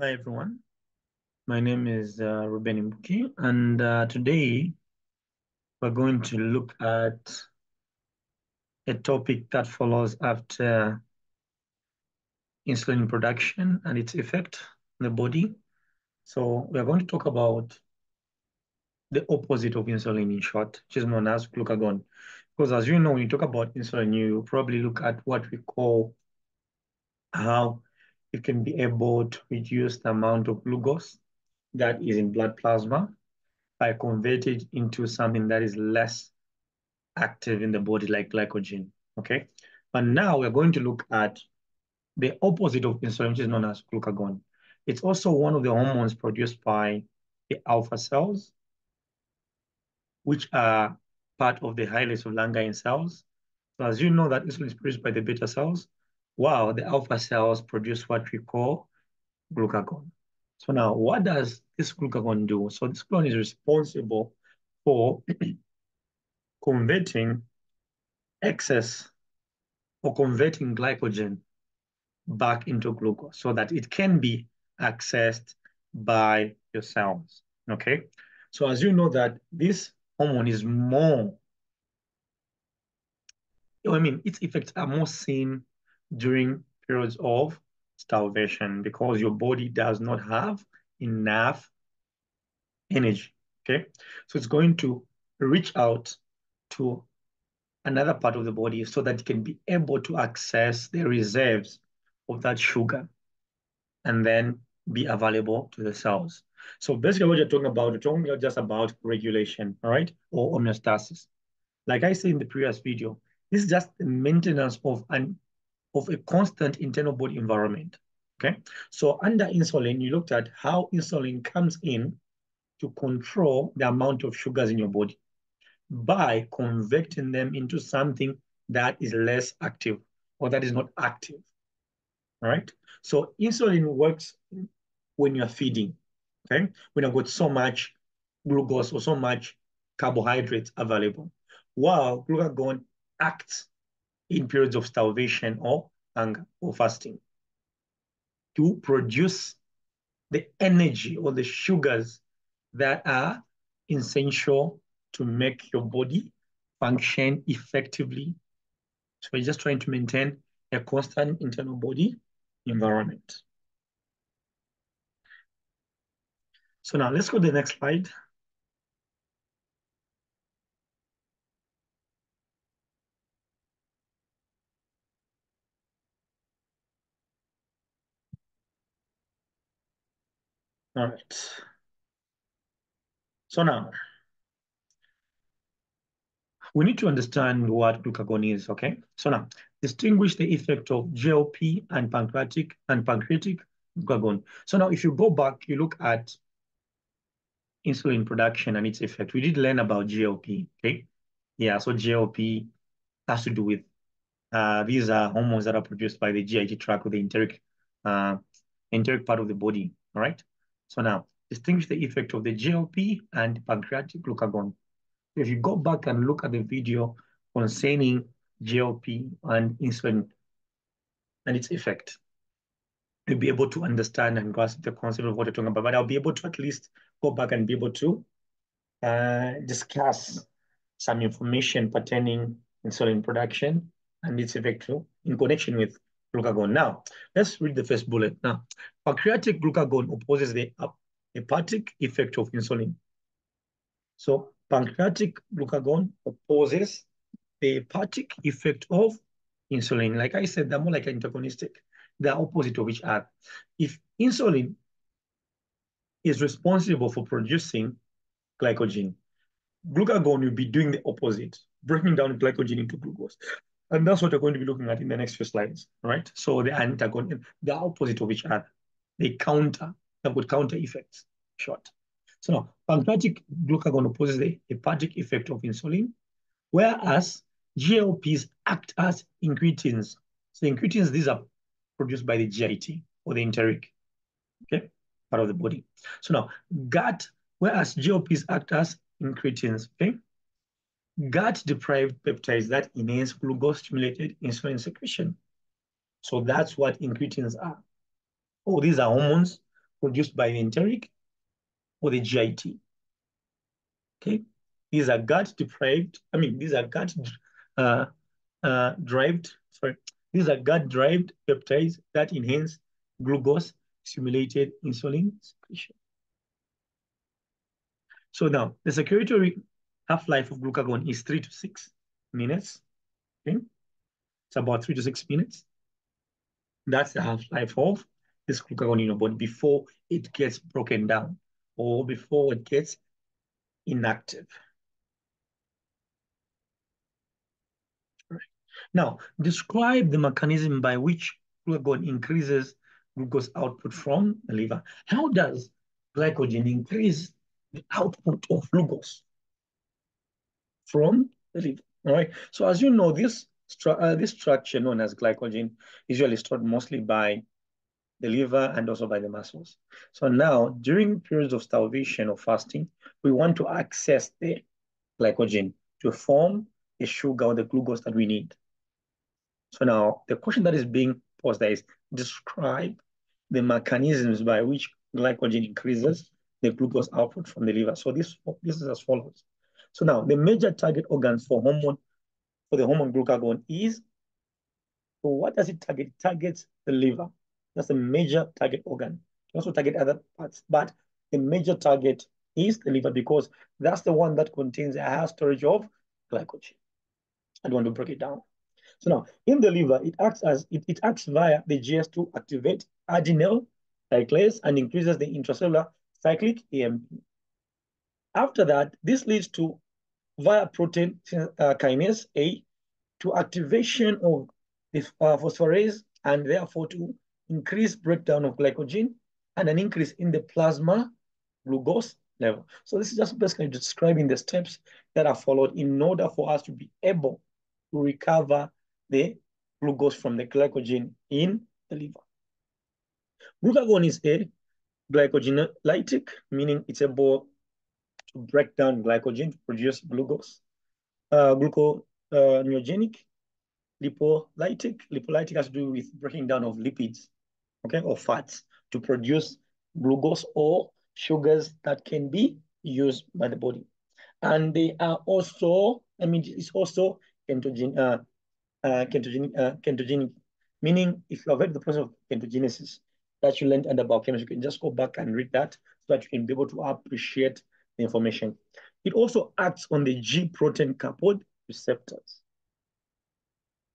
Hi everyone, my name is uh, Reuben Mbuki, and uh, today we're going to look at a topic that follows after insulin production and its effect on the body. So we're going to talk about the opposite of insulin in short, which is known as glucagon. Because as you know, when you talk about insulin, you probably look at what we call how it can be able to reduce the amount of glucose that is in blood plasma by converting into something that is less active in the body like glycogen, okay? But now we're going to look at the opposite of insulin, which is known as glucagon. It's also one of the hormones produced by the alpha cells, which are part of the islets of Langerhans cells. So as you know that insulin is produced by the beta cells, wow, the alpha cells produce what we call glucagon. So now, what does this glucagon do? So this glucagon is responsible for converting excess or converting glycogen back into glucose so that it can be accessed by your cells, okay? So as you know that this hormone is more, I mean, its effects are more seen during periods of starvation because your body does not have enough energy, okay? So it's going to reach out to another part of the body so that it can be able to access the reserves of that sugar and then be available to the cells. So basically what you're talking about, you're talking just about regulation, all right, or homeostasis. Like I said in the previous video, this is just the maintenance of an of a constant internal body environment. Okay, so under insulin, you looked at how insulin comes in to control the amount of sugars in your body by converting them into something that is less active or that is not active. All right, so insulin works when you're feeding. Okay, when I've got so much glucose or so much carbohydrates available, while glucagon acts in periods of starvation or hunger or fasting to produce the energy or the sugars that are essential to make your body function effectively. So we're just trying to maintain a constant internal body environment. So now let's go to the next slide. All right. So now, we need to understand what glucagon is, okay? So now, distinguish the effect of GLP and pancreatic and pancreatic glucagon. So now, if you go back, you look at insulin production and its effect. We did learn about GLP, okay? Yeah, so GLP has to do with, uh, these are hormones that are produced by the GIT tract or the enteric, uh, enteric part of the body, all right? So now, distinguish the effect of the GLP and pancreatic glucagon. If you go back and look at the video concerning GLP and insulin and its effect, you'll be able to understand and grasp the concept of what you're talking about. But I'll be able to at least go back and be able to uh, discuss some information pertaining insulin production and its effect in connection with glucagon. Now, let's read the first bullet. Now, pancreatic glucagon opposes the hepatic effect of insulin. So pancreatic glucagon opposes the hepatic effect of insulin. Like I said, they're more like antagonistic. They're opposite of each other. If insulin is responsible for producing glycogen, glucagon will be doing the opposite, breaking down glycogen into glucose. And that's what we're going to be looking at in the next few slides, right? So the antagonist, the opposite of each other. They counter, they've got counter effects, short. So now, pancreatic glucagon opposes the hepatic effect of insulin, whereas GLPs act as incretins. So incretins, these are produced by the GIT or the enteric, okay, part of the body. So now, gut, whereas GLPs act as incretins, okay? Gut-deprived peptides that enhance glucose-stimulated insulin secretion. So that's what incretins are. Oh, these are hormones produced by the enteric or the GIT. Okay, these are gut deprived. I mean, these are gut uh, uh. Sorry, these are gut derived peptides that enhance glucose stimulated insulin secretion. So now the circulatory half-life of glucagon is three to six minutes. Okay, it's about three to six minutes. That's the half-life of this glucagon in your body before it gets broken down or before it gets inactive. Right. Now, describe the mechanism by which glucagon increases glucose output from the liver. How does glycogen increase the output of glucose from the liver? All right. So as you know, this uh, this structure known as glycogen is usually stored mostly by the liver and also by the muscles. So now, during periods of starvation or fasting, we want to access the glycogen to form the sugar or the glucose that we need. So now, the question that is being posed is describe the mechanisms by which glycogen increases the glucose output from the liver. So this, this is as follows. So now, the major target organs for hormone for the hormone glucagon is, so what does it target? It targets the liver. That's a major target organ. You also target other parts, but the major target is the liver because that's the one that contains a higher storage of glycogen. I don't want to break it down. So now, in the liver, it acts as it, it acts via the GS to activate adenyl cyclase and increases the intracellular cyclic AMP. After that, this leads to via protein uh, kinase A to activation of the uh, phosphorase and therefore to increased breakdown of glycogen and an increase in the plasma glucose level. So this is just basically describing the steps that are followed in order for us to be able to recover the glucose from the glycogen in the liver. Glucagon is a glycogenolytic, meaning it's able to break down glycogen to produce glucose. Uh, gluconeogenic, lipolytic. Lipolytic has to do with breaking down of lipids okay, or fats to produce glucose or sugars that can be used by the body. And they are also, I mean, it's also ketogen, uh, uh, ketogenic, uh, ketogenic, meaning if you have heard the process of ketogenesis that you learned under biochemistry, you can just go back and read that so that you can be able to appreciate information. It also acts on the G protein coupled receptors.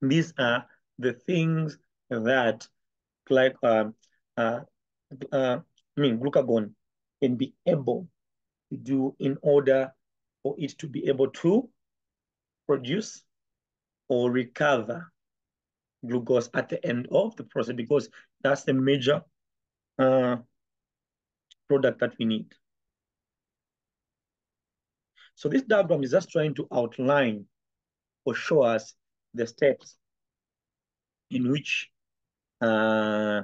These are the things that like uh, uh, uh, I mean glucagon can be able to do in order for it to be able to produce or recover glucose at the end of the process because that's the major uh, product that we need. So this diagram is just trying to outline or show us the steps in which uh,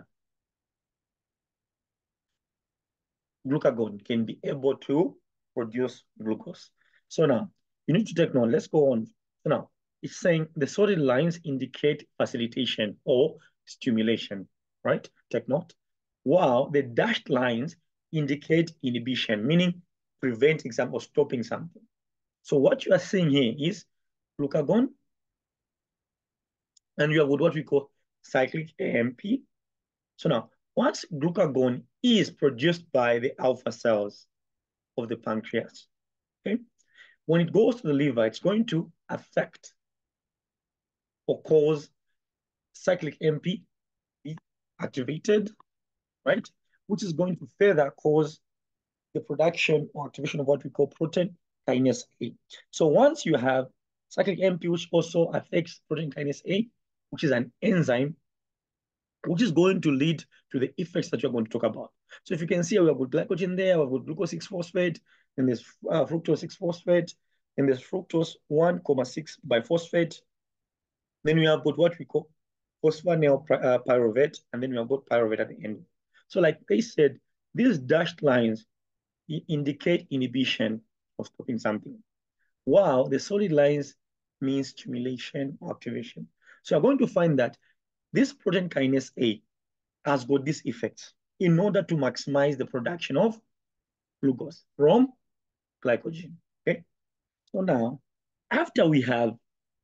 glucagon can be able to produce glucose. So now, you need to take note. Let's go on. So now, it's saying the solid lines indicate facilitation or stimulation, right? Take note. While the dashed lines indicate inhibition, meaning preventing something or stopping something. So what you are seeing here is glucagon, and you have what we call cyclic AMP. So now, once glucagon is produced by the alpha cells of the pancreas, okay? When it goes to the liver, it's going to affect or cause cyclic AMP be activated, right? Which is going to further cause the production or activation of what we call protein kinase A. So once you have cyclic AMP, which also affects protein kinase A, which is an enzyme, which is going to lead to the effects that you're going to talk about. So if you can see, we have got glycogen there, we've got glucose 6-phosphate, and there's uh, fructose 6-phosphate, and there's fructose 1,6 biphosphate. Then we have got what we call phosphoryl uh, pyruvate, and then we have got pyruvate at the end. So like they said, these dashed lines indicate inhibition of stopping something, while the solid lines mean stimulation or activation. So you're going to find that this protein kinase A has got this effect. in order to maximize the production of glucose from glycogen. Okay. So now, after we have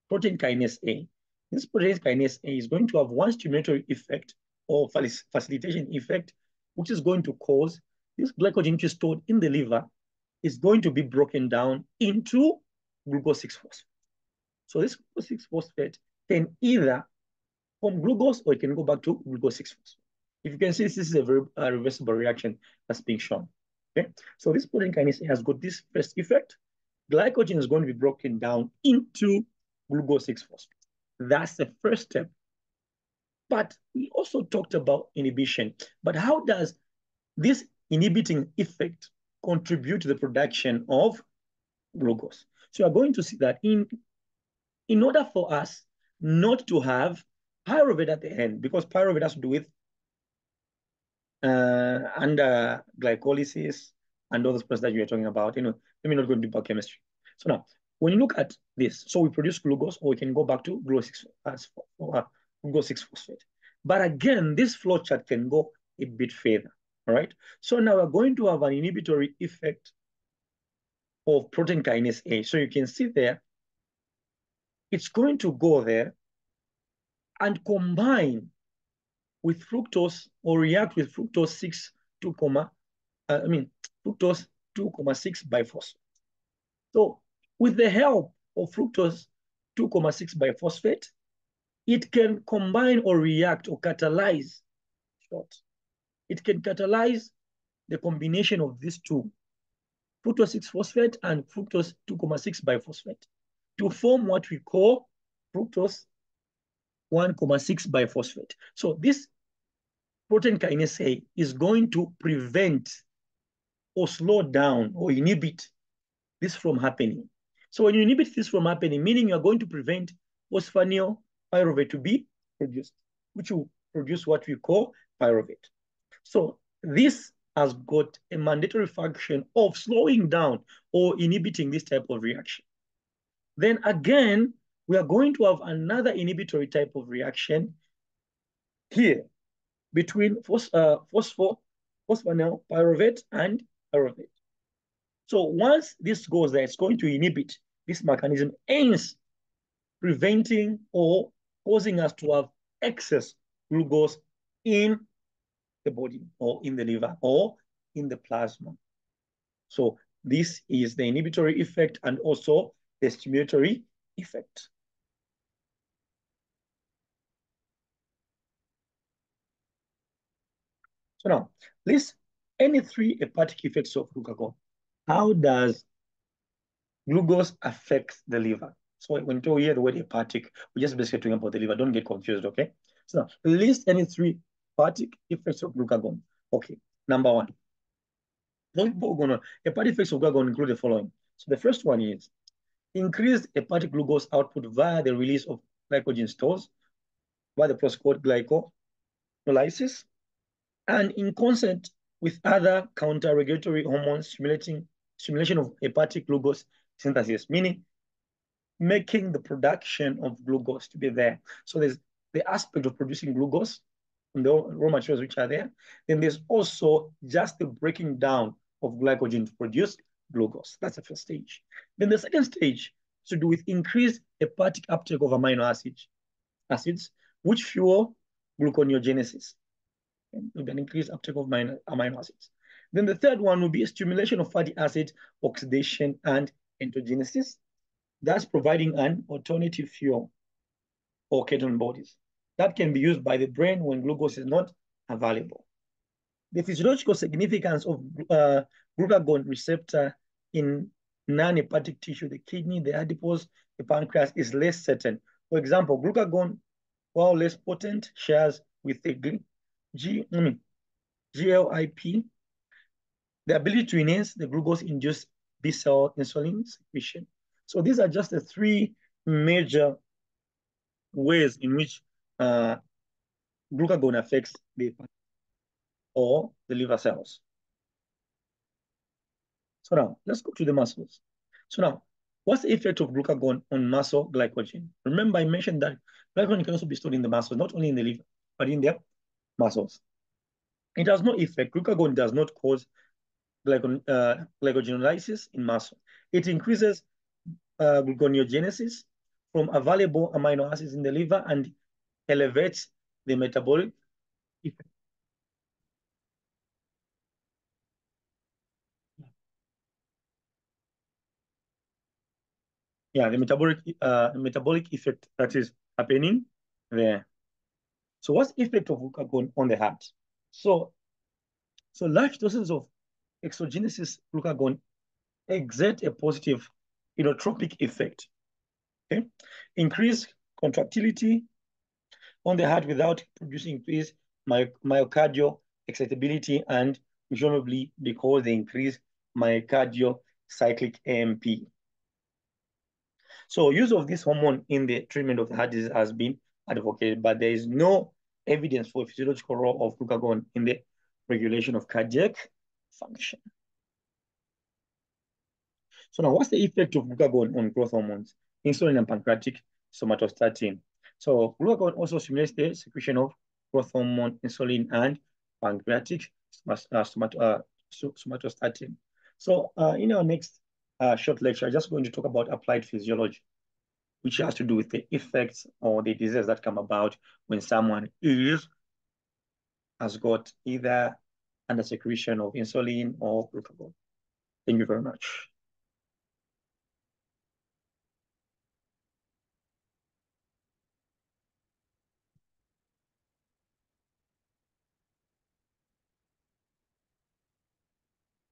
protein kinase A, this protein kinase A is going to have one stimulatory effect or facilitation effect, which is going to cause this glycogen which is stored in the liver is going to be broken down into glucose 6-phosphate. So this glucose 6-phosphate can either form glucose or it can go back to glucose 6-phosphate. If you can see, this is a very uh, reversible reaction that's being shown. Okay, so this protein kinase has got this first effect. Glycogen is going to be broken down into glucose 6-phosphate. That's the first step. But we also talked about inhibition. But how does this inhibiting effect contribute to the production of glucose? So you're going to see that in, in order for us not to have pyruvate at the end, because pyruvate has to do with uh, under glycolysis and all those processes that you are talking about. You know, let me not go into biochemistry. So now, when you look at this, so we produce glucose, or we can go back to glucose 6, uh, glucose 6 phosphate. But again, this flow chart can go a bit further. All right. So now we're going to have an inhibitory effect of protein kinase A. So you can see there, it's going to go there and combine with fructose or react with fructose 6 2 comma, uh, I mean, fructose 2,6 biphosphate. So with the help of fructose 2,6 biphosphate, it can combine or react or catalyze, short. It can catalyze the combination of these two, fructose 6 phosphate and fructose 2,6 biphosphate, to form what we call fructose 1,6 biphosphate. So this protein kinase A is going to prevent or slow down or inhibit this from happening. So when you inhibit this from happening, meaning you're going to prevent phosphoryl pyruvate to be produced, which will produce what we call pyruvate. So this has got a mandatory function of slowing down or inhibiting this type of reaction. Then again, we are going to have another inhibitory type of reaction here between phos uh, phosphor, phosphoryl pyruvate and pyruvate. So once this goes there, it's going to inhibit this mechanism, hence preventing or causing us to have excess glucose in the body or in the liver or in the plasma. So this is the inhibitory effect and also the stimulatory effect. So now, list any three hepatic effects of glucagon. How does glucose affect the liver? So when you hear the word hepatic, we're just basically talking about the liver. Don't get confused, okay? So now, list any three hepatic effects of glucagon. Okay, number one. Hepatic effects of glucagon include the following. So the first one is increased hepatic glucose output via the release of glycogen stores by the process called glycolysis and in concert with other counter-regulatory hormones stimulating stimulation of hepatic glucose synthesis, meaning making the production of glucose to be there. So there's the aspect of producing glucose the raw materials which are there. Then there's also just the breaking down of glycogen to produce glucose. That's the first stage. Then the second stage to do with increased hepatic uptake of amino acids, acids which fuel gluconeogenesis will be an increased uptake of amino acids. Then the third one will be a stimulation of fatty acid oxidation and endogenesis. That's providing an alternative fuel for ketone bodies. That can be used by the brain when glucose is not available. The physiological significance of uh, glucagon receptor in non-hepatic tissue, the kidney, the adipose, the pancreas, is less certain. For example, glucagon, while less potent, shares with the G, I mean, GLIP, the ability to enhance the glucose-induced B-cell insulin secretion. So these are just the three major ways in which uh, glucagon affects the or the liver cells. So now, let's go to the muscles. So now, what's the effect of glucagon on muscle glycogen? Remember, I mentioned that glycogen can also be stored in the muscles, not only in the liver, but in the muscles. It has no effect. Glucagon does not cause uh, glycogenolysis in muscle. It increases uh, gluconeogenesis from available amino acids in the liver and elevates the metabolic effect. Yeah, the metabolic uh, metabolic effect that is happening there. So what's effect of glucagon on the heart? So, so large doses of exogenous glucagon exert a positive inotropic effect. Okay, increase contractility on the heart without producing increased my, myocardial excitability and presumably because they increase myocardial cyclic AMP. So use of this hormone in the treatment of the heart disease has been advocated, but there is no evidence for physiological role of glucagon in the regulation of cardiac function. So now what's the effect of glucagon on growth hormones, insulin and pancreatic somatostatin? So glucagon also stimulates the secretion of growth hormone, insulin, and pancreatic uh, uh somatostatin. So uh, in our next short lecture, I'm just going to talk about applied physiology, which has to do with the effects or the diseases that come about when someone is has got either under secretion of insulin or glucagon. Thank you very much.